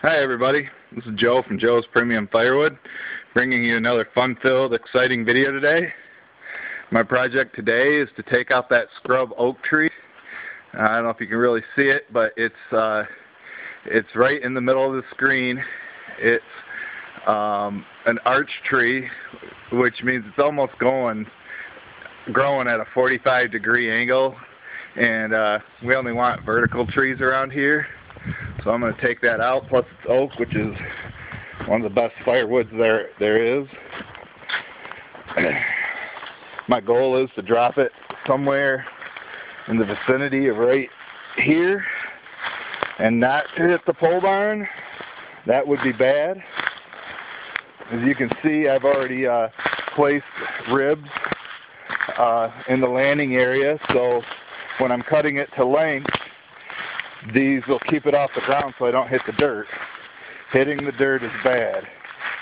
Hi everybody, this is Joe from Joe's Premium Firewood, bringing you another fun-filled, exciting video today. My project today is to take out that scrub oak tree. Uh, I don't know if you can really see it, but it's uh, it's right in the middle of the screen. It's um, an arch tree, which means it's almost going growing at a 45 degree angle, and uh, we only want vertical trees around here. So I'm going to take that out, plus it's oak, which is one of the best firewoods there there is. My goal is to drop it somewhere in the vicinity of right here and not hit the pole barn. That would be bad. As you can see, I've already uh, placed ribs uh, in the landing area, so when I'm cutting it to length, these will keep it off the ground so I don't hit the dirt. Hitting the dirt is bad.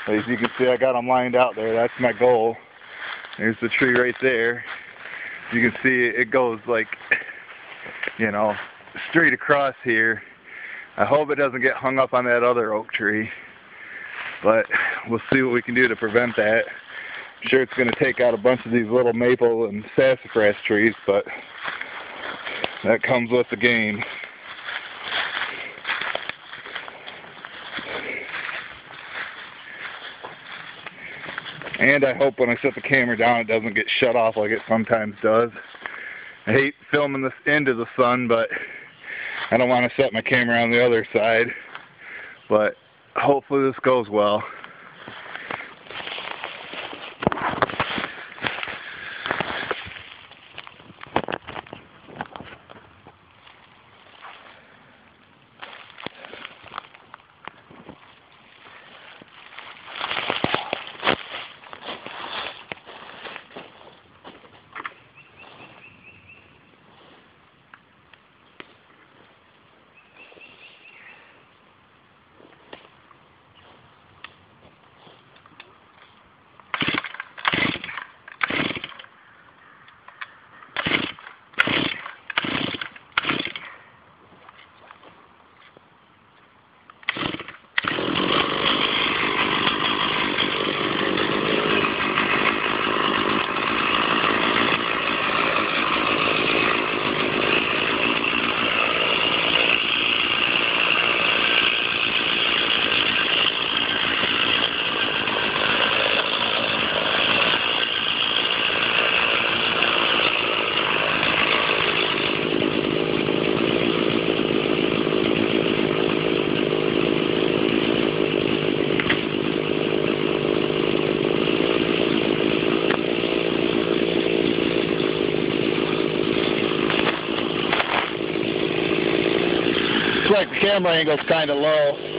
As you can see, I got them lined out there. That's my goal. There's the tree right there. You can see it goes like, you know, straight across here. I hope it doesn't get hung up on that other oak tree. But we'll see what we can do to prevent that. I'm sure it's going to take out a bunch of these little maple and sassafras trees, but that comes with the game. And I hope when I set the camera down it doesn't get shut off like it sometimes does. I hate filming this into the sun, but I don't want to set my camera on the other side. But hopefully this goes well. Like the camera angle's kind of low.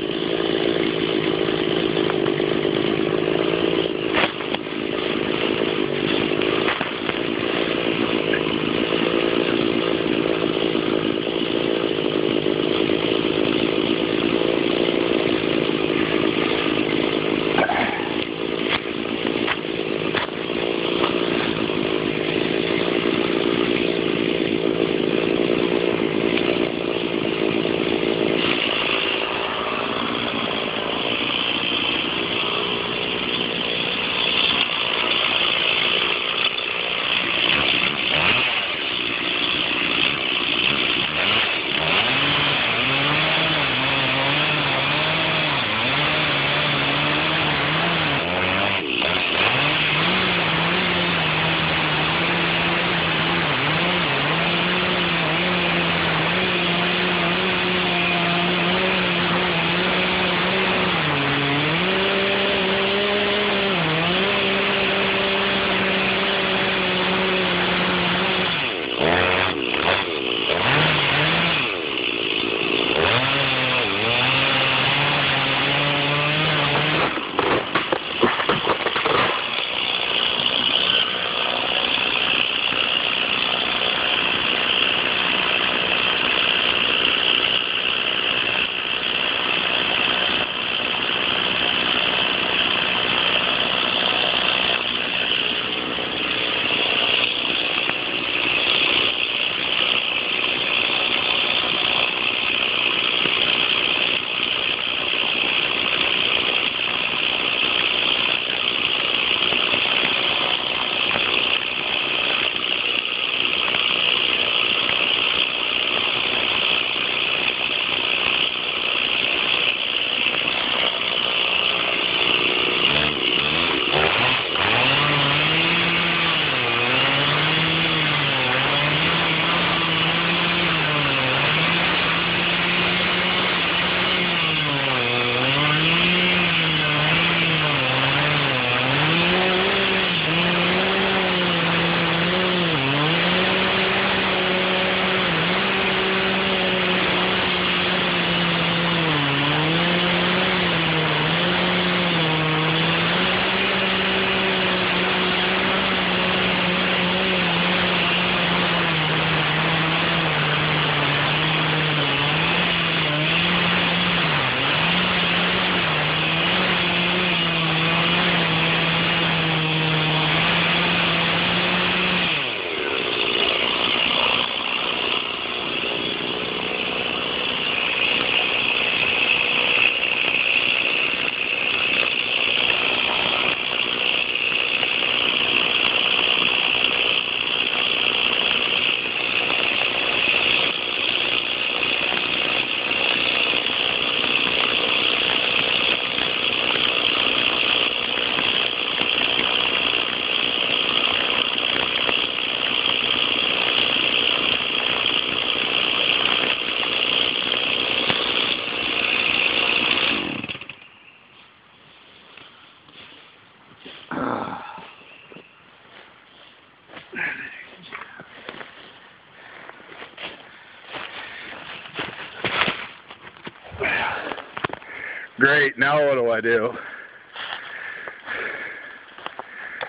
Great, now what do I do?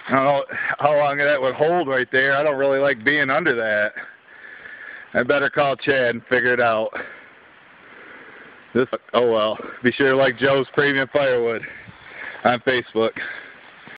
I don't know how long that would hold right there. I don't really like being under that. I better call Chad and figure it out. This, oh well. Be sure to like Joe's Premium Firewood on Facebook.